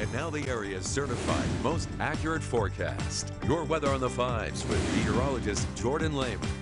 And now the area's certified most accurate forecast. Your weather on the fives with meteorologist Jordan Lamons.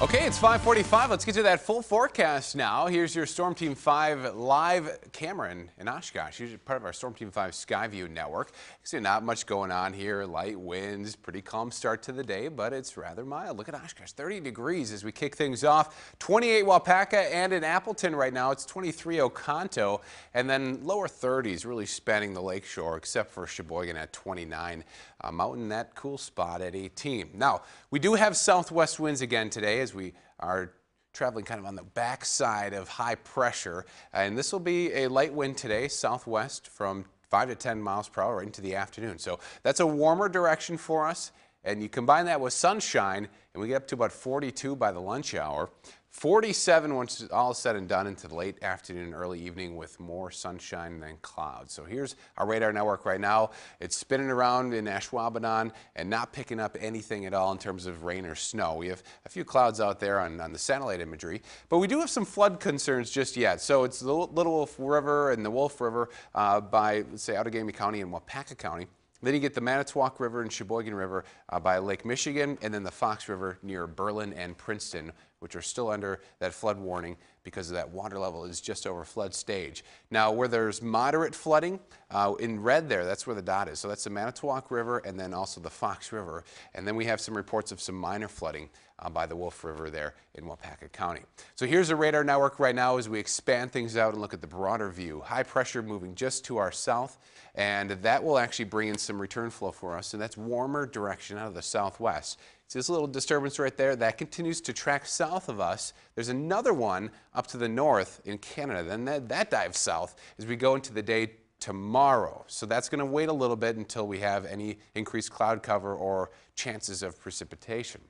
Okay, it's 545. Let's get to that full forecast now. Here's your Storm Team 5 live Cameron in, Oshkosh. You're part of our Storm Team 5 Skyview network. See not much going on here. Light winds, pretty calm start to the day, but it's rather mild. Look at Oshkosh, 30 degrees as we kick things off. 28 Waupaca and in Appleton right now. It's 23 Oconto and then lower 30s really spanning the lakeshore except for Sheboygan at 29. Uh, Mountain, that cool spot at 18. Now, we do have southwest winds again today we are traveling kind of on the backside of high pressure. And this will be a light wind today, southwest from 5 to 10 miles per hour into the afternoon. So that's a warmer direction for us. And you combine that with sunshine, and we get up to about 42 by the lunch hour. 47 once all said and done into the late afternoon and early evening with more sunshine than clouds. So here's our radar network right now. It's spinning around in Ashwaubenon and not picking up anything at all in terms of rain or snow. We have a few clouds out there on, on the satellite imagery, but we do have some flood concerns just yet. So it's the Little Wolf River and the Wolf River uh, by, let's say, Outagamie County and Waupaca County. Then you get the Manitowoc River and Sheboygan River uh, by Lake Michigan, and then the Fox River near Berlin and Princeton, which are still under that flood warning because of that water level is just over flood stage. Now, where there's moderate flooding, uh, in red there, that's where the dot is. So that's the Manitowoc River and then also the Fox River. And then we have some reports of some minor flooding uh, by the Wolf River there in Waupaca County. So here's the radar network right now as we expand things out and look at the broader view. High pressure moving just to our south, and that will actually bring in some return flow for us, and that's warmer direction out of the southwest. See this little disturbance right there? That continues to track south of us. There's another one up to the north in Canada. Then that, that dives south as we go into the day tomorrow. So that's going to wait a little bit until we have any increased cloud cover or chances of precipitation.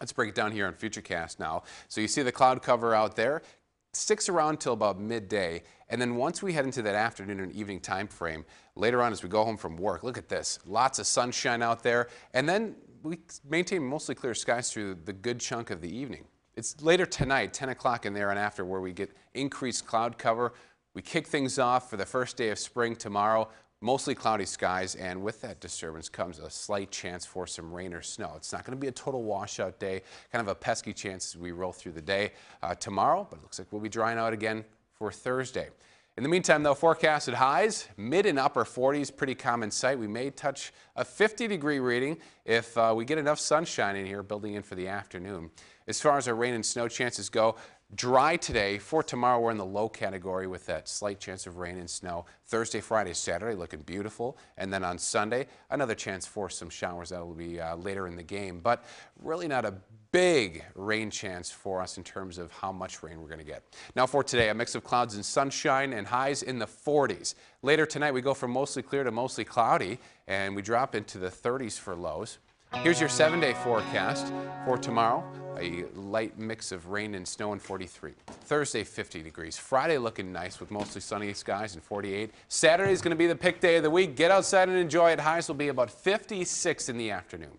Let's break it down here on Futurecast now. So you see the cloud cover out there sticks around till about midday. And then once we head into that afternoon and evening time frame, later on as we go home from work, look at this. Lots of sunshine out there. And then we maintain mostly clear skies through the good chunk of the evening. It's later tonight, 10 o'clock and there and after, where we get increased cloud cover. We kick things off for the first day of spring tomorrow. Mostly cloudy skies, and with that disturbance comes a slight chance for some rain or snow. It's not going to be a total washout day, kind of a pesky chance as we roll through the day uh, tomorrow, but it looks like we'll be drying out again for Thursday. In the meantime, though, forecasted highs, mid and upper 40s, pretty common sight. We may touch a 50 degree reading if uh, we get enough sunshine in here building in for the afternoon. As far as our rain and snow chances go, Dry today. For tomorrow, we're in the low category with that slight chance of rain and snow. Thursday, Friday, Saturday looking beautiful. And then on Sunday, another chance for some showers. That will be uh, later in the game. But really not a big rain chance for us in terms of how much rain we're going to get. Now for today, a mix of clouds and sunshine and highs in the 40s. Later tonight, we go from mostly clear to mostly cloudy, and we drop into the 30s for lows. Here's your seven day forecast for tomorrow. A light mix of rain and snow in 43. Thursday, 50 degrees. Friday looking nice with mostly sunny skies and 48. Saturday is going to be the pick day of the week. Get outside and enjoy it. Highs will be about 56 in the afternoon.